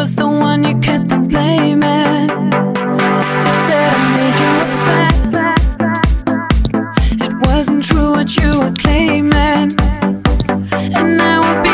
was the one you kept on blaming. You said I made you upset. It wasn't true what you were claiming. And I will be